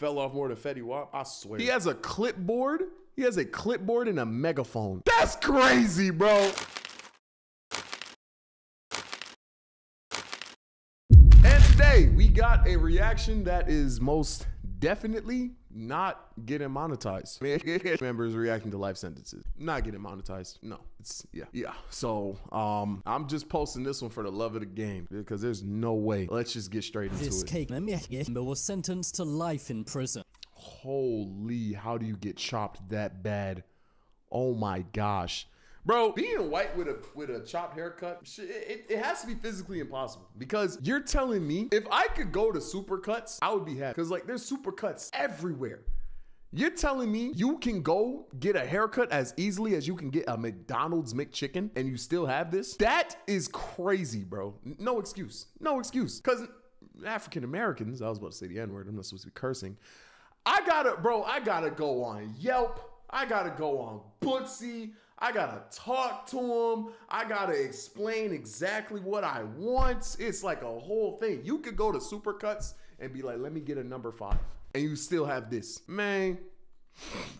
Fell off more than Fetty Wap. I swear. He has a clipboard. He has a clipboard and a megaphone. That's crazy, bro. And today we got a reaction that is most definitely not getting monetized. Members reacting to life sentences, not getting monetized. No, it's yeah, yeah. So um, I'm just posting this one for the love of the game because there's no way. Let's just get straight into This it. cake member was sentenced to life in prison. Holy, how do you get chopped that bad? Oh my gosh. Bro, being white with a with a chopped haircut, it, it has to be physically impossible. Because you're telling me if I could go to supercuts, I would be happy. Because like there's supercuts everywhere. You're telling me you can go get a haircut as easily as you can get a McDonald's McChicken and you still have this? That is crazy, bro. No excuse. No excuse. Because African Americans, I was about to say the N word, I'm not supposed to be cursing. I gotta, bro, I gotta go on Yelp. I gotta go on Booksy. I gotta talk to them. I gotta explain exactly what I want. It's like a whole thing. You could go to Supercuts and be like, let me get a number five. And you still have this. Man,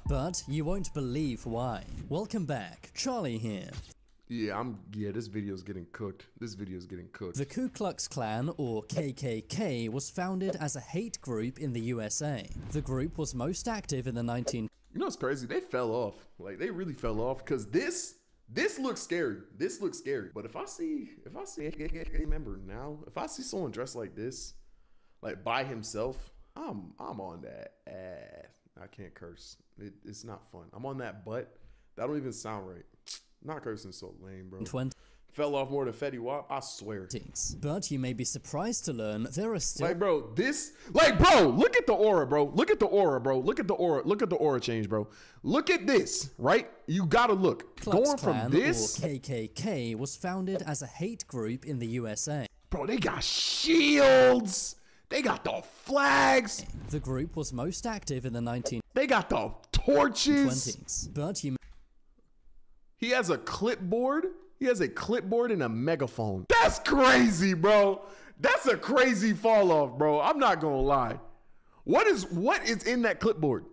But you won't believe why. Welcome back, Charlie here. yeah, I'm, yeah, this video's getting cooked. This video's getting cooked. The Ku Klux Klan, or KKK, was founded as a hate group in the USA. The group was most active in the 19 You know what's crazy? They fell off. Like they really fell off because this this looks scary. This looks scary. But if I see if I see a member now, if I see someone dressed like this, like by himself, I'm I'm on that. Uh, I can't curse. It, it's not fun. I'm on that butt. That don't even sound right. Not cursing so lame, bro. 20s. Fell off more than Fetty Wap. I swear. But you may be surprised to learn there are still Like, bro, this, like, bro, look at the aura, bro. Look at the aura, bro. Look at the aura. Look at the aura change, bro. Look at this, right? You gotta look. Klux Going Klan, from this, KKK, was founded as a hate group in the USA. bro, they got shields. They got the flags. The group was most active in the 1920s. They got the torches. But you He has a clipboard. He has a clipboard and a megaphone. That's crazy, bro. That's a crazy fall off, bro. I'm not gonna lie. What is what is in that clipboard?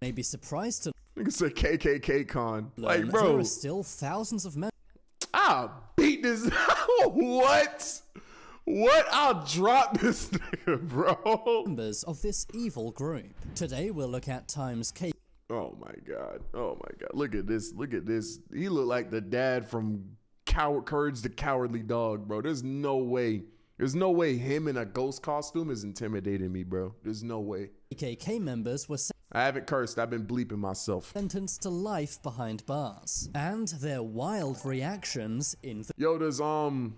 may be surprised to Nigga said KKK con. learn Like, there bro, are still thousands of men. I'll beat this. what? What? I'll drop this nigga, bro. members of this evil group. Today we'll look at Times K Oh my god. Oh my god. Look at this. Look at this. He look like the dad from Coward Courage the Cowardly Dog, bro. There's no way. There's no way him in a ghost costume is intimidating me, bro. There's no way. KKK members were I haven't cursed. I've been bleeping myself. sentenced to life behind bars, and their wild reactions in the Yo, does um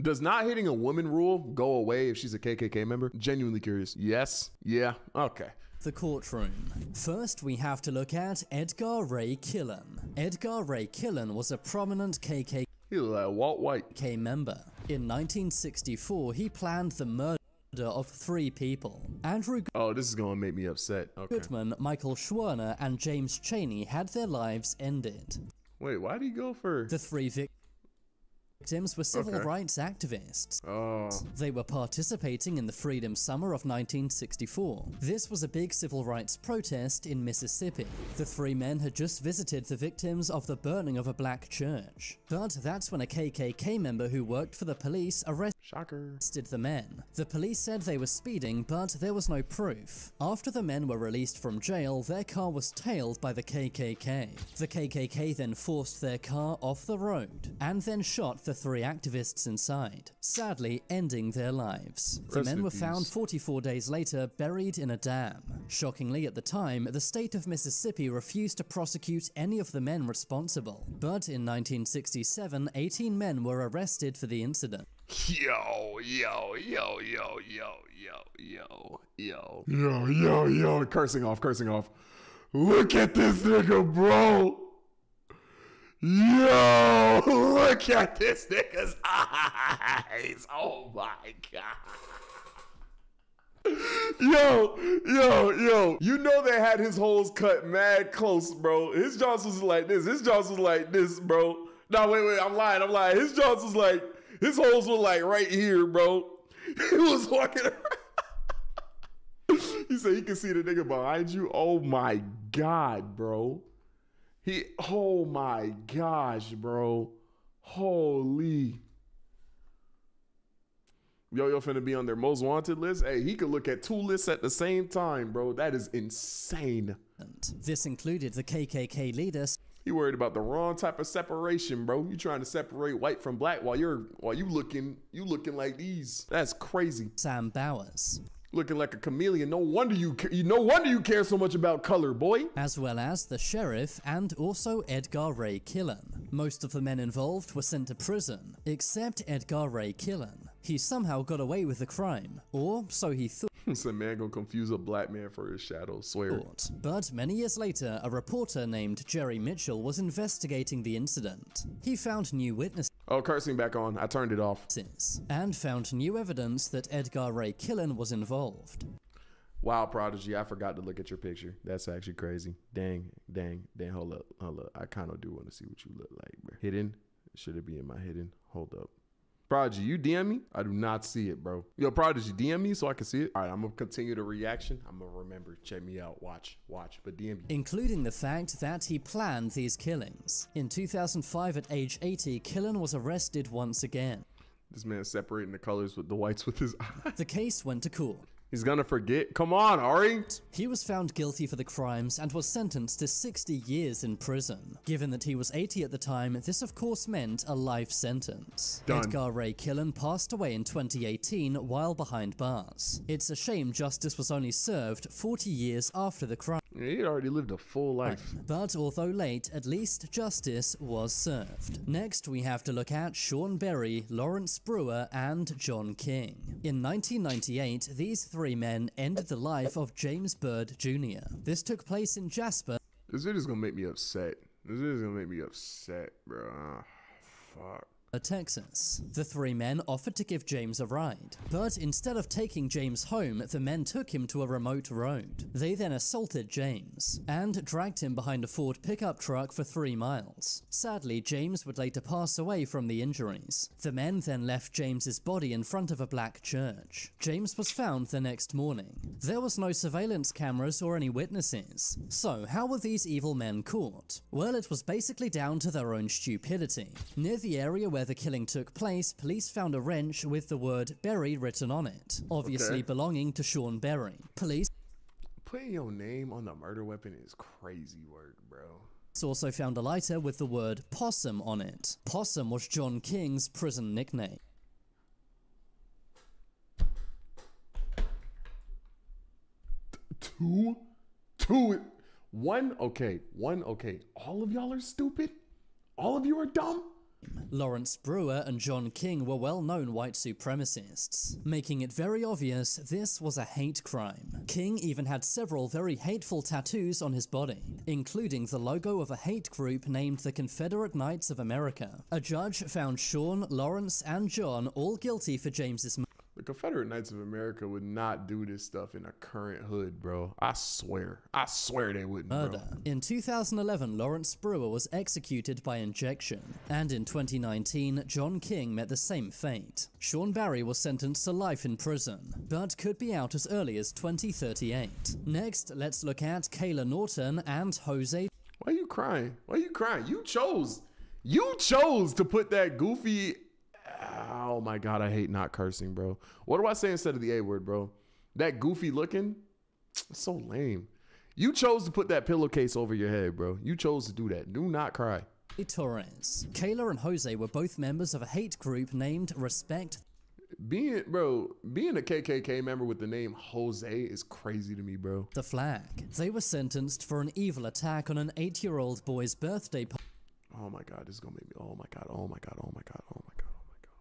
does not hitting a woman rule go away if she's a KKK member? Genuinely curious. Yes. Yeah. Okay. The courtroom. First, we have to look at Edgar Ray Killen. Edgar Ray Killen was a prominent KKK He look like Walt White. member. In 1964, he planned the murder of three people. Andrew Oh, this is gonna make me upset. Okay. Goodman, Michael Schwerner, and James Cheney had their lives ended. Wait, why do you go for? The three vic- victims were civil Okay. rights activists. Oh, They were participating in the Freedom Summer of 1964. This was a big civil rights protest in Mississippi. The three men had just visited the victims of the burning of a black church. But that's when a KKK member who worked for the police arrested shocker. arrested the men. The police said they were speeding, but there was no proof. After the men were released from jail, their car was tailed by the KKK. The KKK then forced their car off the road, and then shot the the three activists inside, sadly ending their lives. Rest the men were found 44 days later buried in a dam. Shockingly, at the time, the state of Mississippi refused to prosecute any of the men responsible. But in 1967, 18 men were arrested for the incident. Yo, yo, yo, yo, yo, yo, yo, yo. Yo, yo, yo, cursing off, cursing off. Look at this nigga, bro! Yo, look at this nigga's eyes. Oh my god. Yo, yo, yo. You know they had his holes cut mad close, bro. His jaws was like this. His jaws was like this, bro. No, wait, wait. I'm lying. I'm lying. His jaws was like, his holes were like right here, bro. He was walking around. You say he can see the nigga behind you? Oh my god, bro. He oh my gosh, bro. Holy. Yo Yo finna be on their most wanted list. Hey, he could look at two lists at the same time, bro. That is insane. This included the KKK leader You worried about the wrong type of separation, bro. You trying to separate white from black while you're while you looking you looking like these. That's crazy. Sam Bowers, Looking like a chameleon. No wonder you no wonder you care so much about color, boy. as well as the sheriff and also Edgar Ray Killen. Most of the men involved were sent to prison, except Edgar Ray Killen. He somehow got away with the crime, or so he thought. Some man gonna confuse a black man for his shadow. Swear. But many years later, a reporter named Jerry Mitchell was investigating the incident. He found new witnesses Oh, cursing back on. I turned it off. Since, and found new evidence that Edgar Ray Killen was involved. Wow, Prodigy. I forgot to look at your picture. That's actually crazy. Dang, dang, dang. Hold up, hold up. I kind of do want to see what you look like, bro. Hidden? Should it be in my hidden? Hold up. Prodigy, you DM me? I do not see it, bro. Yo, Prodigy, DM me so I can see it. All right, I'm gonna continue the reaction. I'm gonna remember. Check me out. Watch, watch. But DM me. including the fact that he planned these killings. In 2005, at age 80, Killen was arrested once again. This man separating the colors with the whites with his eyes. The case went to court. He's gonna forget. Come on, Ari. He was found guilty for the crimes and was sentenced to 60 years in prison. Given that he was 80 at the time, this of course meant a life sentence. Done. Edgar Ray Killen passed away in 2018 while behind bars. It's a shame justice was only served 40 years after the crime. He already lived a full life. But although late, at least justice was served. Next, we have to look at Sean Berry, Lawrence Brewer, and John King. In 1998, these three men ended the life of James Byrd Jr. This took place in Jasper, This video's gonna make me upset. This video's gonna make me upset, bro. Ah, fuck. Texas. The three men offered to give James a ride, but instead of taking James home, the men took him to a remote road. They then assaulted James and dragged him behind a Ford pickup truck for three miles. Sadly, James would later pass away from the injuries. The men then left James's body in front of a black church. James was found the next morning. There was no surveillance cameras or any witnesses. So, how were these evil men caught? Well, it was basically down to their own stupidity. Near the area where the killing took place, police found a wrench with the word Berry written on it, obviously Okay. belonging to Sean Berry. Police Putting your name on the murder weapon is crazy work, bro. also found a lighter with the word Possum on it. Possum was John King's prison nickname. Two, two, one. Okay, one. Okay. All of y'all are stupid. All of you are dumb. Lawrence Brewer and John King were well known white supremacists, making it very obvious this was a hate crime. King even had several very hateful tattoos on his body, including the logo of a hate group named the Confederate Knights of America. A judge found Sean, Lawrence, and John all guilty for James's Confederate Knights of America would not do this stuff in a current hood, bro. I swear. I swear they wouldn't, bro. murder. In 2011, Lawrence Brewer was executed by injection, and in 2019, John King met the same fate. Sean Berry was sentenced to life in prison, but could be out as early as 2038. Next, let's look at Kayla Norton and Jose Why are you crying? Why are you crying? You chose. You chose to put that goofy. Oh my god, I hate not cursing, bro. What do I say instead of the A word, bro? That goofy looking. So lame. You chose to put that pillowcase over your head, bro. You chose to do that. Do not cry. Torres. Kayla and Jose were both members of a hate group named Respect Being, bro, being a KKK member with the name Jose is crazy to me, bro. the Flag. They were sentenced for an evil attack on an eight year old boy's birthday party. Oh my god, this is gonna make me. Oh my god. Oh my god. Oh my god. Oh my god. Oh my god. Oh my god.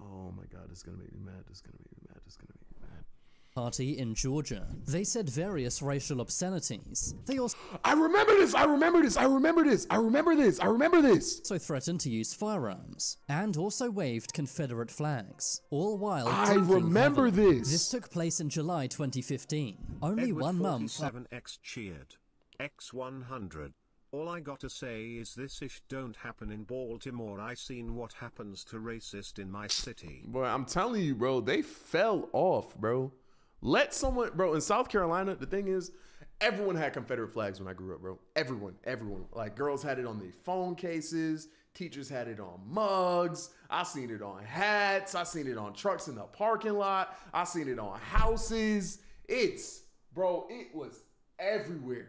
Oh my god. Oh my god. Oh my god. Oh my god. This is gonna make me mad. This is gonna make me mad. This is gonna make me mad. party in Georgia. They said various racial obscenities. They also I remember this. I remember this. I remember this. I remember this. I remember this. So threatened to use firearms and also waved Confederate flags, all while I remember heavily. this. This took place in July 2015, only Edward one month 47X cheered. X100. All I gotta say is this ish don't happen in Baltimore. I seen what happens to racist in my city. Boy, I'm telling you, bro, they fell off, bro. Let someone, bro, in South Carolina, the thing is, everyone had Confederate flags when I grew up, bro. Everyone, everyone. Like girls had it on their phone cases, teachers had it on mugs. I seen it on hats. I seen it on trucks in the parking lot. I seen it on houses. It's, bro, it was everywhere.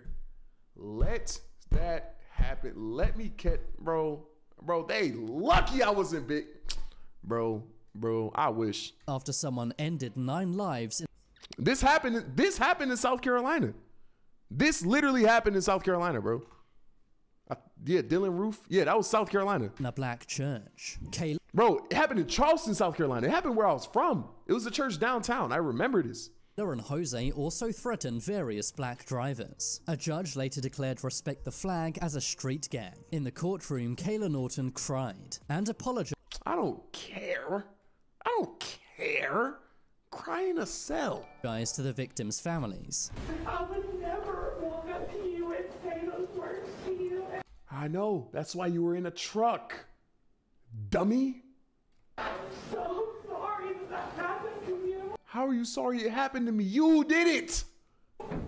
Let that happened. Let me catch, bro. Bro, they lucky I wasn't big. Bro, bro, I wish. After someone ended nine lives This happened. This happened in South Carolina. This literally happened in South Carolina, bro. I, yeah, Dylan Roof. Yeah, that was South Carolina. in a black church. Kayla Bro, it happened in Charleston, South Carolina. It happened where I was from. It was a church downtown. I remember this. And Jose also threatened various black drivers. A judge later declared Respect the Flag as a street gang. In the courtroom, Kayla Norton cried and apologized I don't care. I don't care. Cry in a cell. Guys to the victims' families. I would never walk up to you and say those words to you. I know. That's why you were in a truck. Dummy. So sorry that that happened to you. How are you sorry it happened to me? You did it.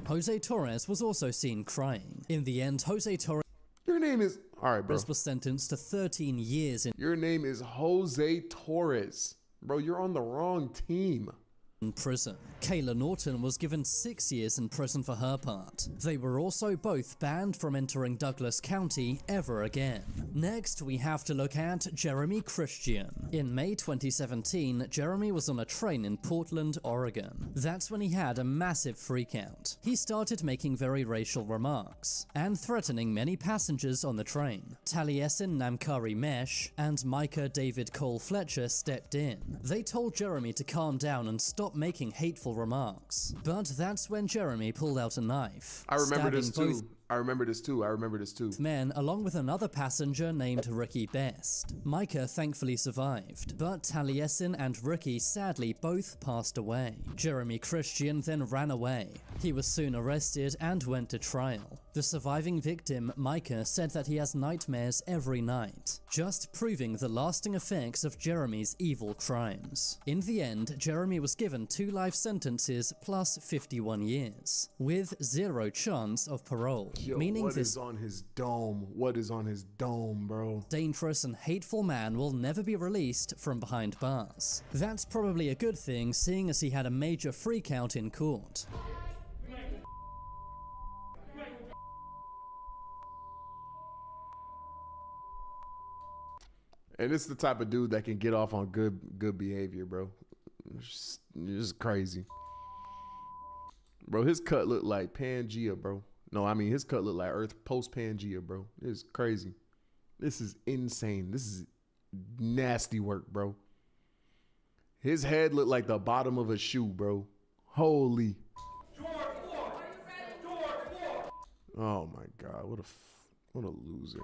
Jose Torres was also seen crying. In the end, Jose Torres Your name is. All right, bro. was sentenced to 13 years in Your name is Jose Torres. Bro, you're on the wrong team. Prison. Kayla Norton was given six years in prison for her part. They were also both banned from entering Douglas County ever again. Next, we have to look at Jeremy Christian. In May 2017, Jeremy was on a train in Portland, Oregon. That's when he had a massive freakout. He started making very racial remarks and threatening many passengers on the train. Taliesin Namkai-Meche and Micah David Cole Fletcher stepped in. They told Jeremy to calm down and stop making hateful remarks. But that's when Jeremy pulled out a knife. I remember this too. I remember this too. I remember this too. men along with another passenger named Ricky Best. Micah thankfully survived, but Taliesin and Ricky sadly both passed away. Jeremy Christian then ran away. He was soon arrested and went to trial. The surviving victim, Micah, said that he has nightmares every night, just proving the lasting effects of Jeremy's evil crimes. In the end, Jeremy was given two life sentences plus 51 years, with zero chance of parole, Yo, meaning what this is on his dome? What is on his dome, bro? dangerous and hateful man will never be released from behind bars. That's probably a good thing, seeing as he had a major freakout in court. And it's the type of dude that can get off on good good behavior, bro. It's just, crazy. Bro, his cut looked like Pangea, bro. No, I mean his cut looked like Earth post Pangea, bro. It's crazy. This is insane. This is nasty work, bro. His head looked like the bottom of a shoe, bro. Holy. Oh my god, what a f- what a loser.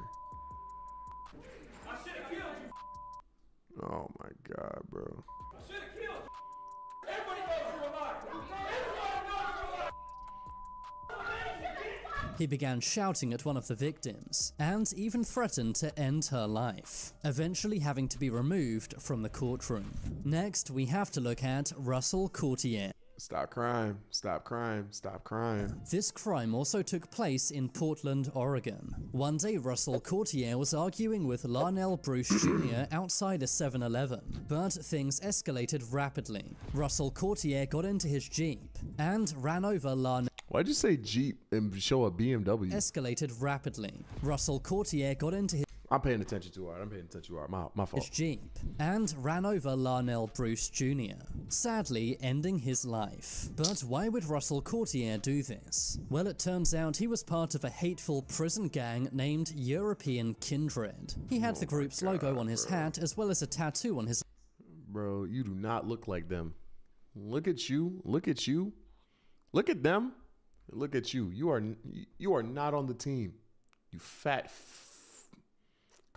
Oh my god, bro. He began shouting at one of the victims, and even threatened to end her life, eventually having to be removed from the courtroom. Next, we have to look at Russell Courtier. Stop crime, Stop crime, Stop crime. This crime also took place in Portland, Oregon. One day, Russell Courtier was arguing with Larnell Bruce Jr. outside a 7 Eleven, but things escalated rapidly. Russell Courtier got into his Jeep and ran over Larnell. Why'd you say Jeep and show a BMW? Escalated rapidly. Russell Courtier got into his I'm paying attention to her. I'm paying attention to her. My, my his fault. Jeep and ran over Larnell Bruce Jr., sadly ending his life. But why would Russell Courtier do this? Well, it turns out he was part of a hateful prison gang named European Kindred. He had the oh group's logo on his hat as well as a tattoo on his Bro, you do not look like them. Look at you. Look at you. Look at them. Look at you. You are you are not on the team. You fat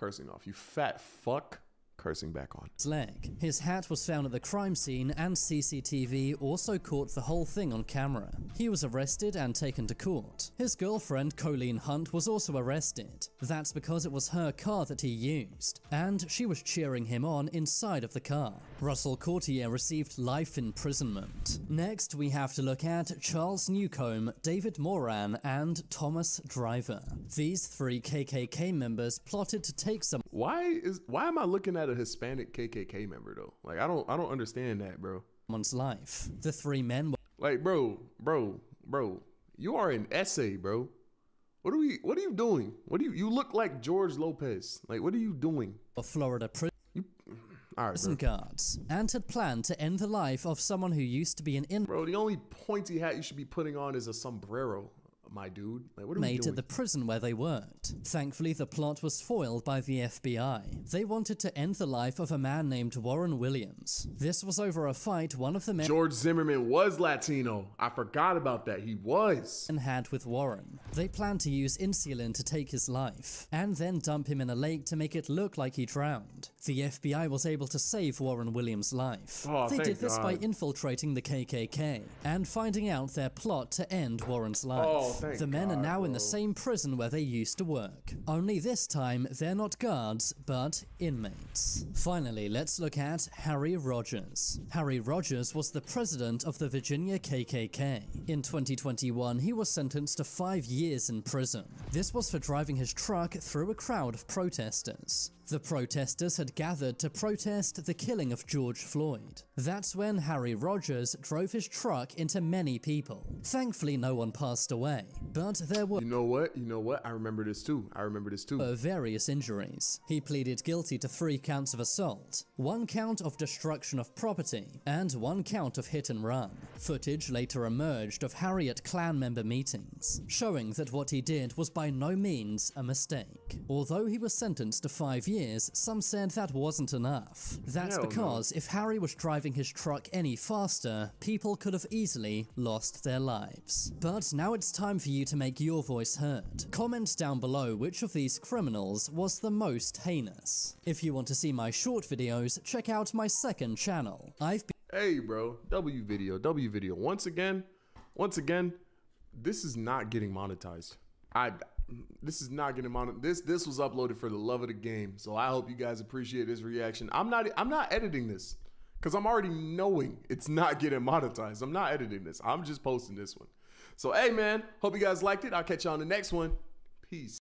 cursing off. You fat fuck. Cursing back on. his leg. His hat was found at the crime scene and CCTV also caught the whole thing on camera. He was arrested and taken to court. His girlfriend, Colleen Hunt, was also arrested. That's because it was her car that he used, and she was cheering him on inside of the car. Russell Courtier received life imprisonment. Next, we have to look at Charles Newcomb, David Moran, and Thomas Driver. These three KKK members plotted to take some Why is why am I looking at a Hispanic KKK member though? Like I don't I don't understand that, bro. someone's life. The three men Like, bro, bro, bro, you are an essay, bro. What are we? What are you doing? What do you? You look like George Lopez. Like, what are you doing? A Florida prison All right, bro. guards and had planned to end the life of someone who used to be an inmate Bro, the only pointy hat you should be putting on is a sombrero, my dude. Like, what are we made doing? at the prison where they worked. Thankfully, the plot was foiled by the FBI. They wanted to end the life of a man named Warren Williams. This was over a fight one of the men George Zimmerman was Latino. I forgot about that. He was. And had with Warren. They planned to use insulin to take his life, and then dump him in a lake to make it look like he drowned. The FBI was able to save Warren Williams' life. Oh, they did this by infiltrating the KKK and finding out their plot to end Warren's life. Oh, the men are God, now in the same prison where they used to work. Only this time, they're not guards, but inmates. Finally, let's look at Harry Rogers. Harry Rogers was the president of the Virginia KKK. In 2021, he was sentenced to five years in prison. This was for driving his truck through a crowd of protesters. The protesters had gathered to protest the killing of George Floyd. That's when Harry Rogers drove his truck into many people. Thankfully, no one passed away, but there were You know what? You know what? I remember this too. I remember this too. various injuries. He pleaded guilty to three counts of assault, one count of destruction of property, and one count of hit and run. Footage later emerged of Harry at Klan member meetings, showing that what he did was by no means a mistake. Although he was sentenced to five years, some said that wasn't enough. That's Hell no. because if Harry was driving his truck any faster, people could have easily lost their lives. But now it's time for you to make your voice heard. Comment down below which of these criminals was the most heinous. If you want to see my short videos, check out my second channel. I've been Hey, bro. W video. W video. Once again, once again, this is not getting monetized. I. This is not getting monetized. This this was uploaded for the love of the game. So I hope you guys appreciate this reaction. I'm not. I'm not editing this because I'm already knowing it's not getting monetized. I'm not editing this. I'm just posting this one. So hey, man. Hope you guys liked it. I'll catch you on the next one. Peace.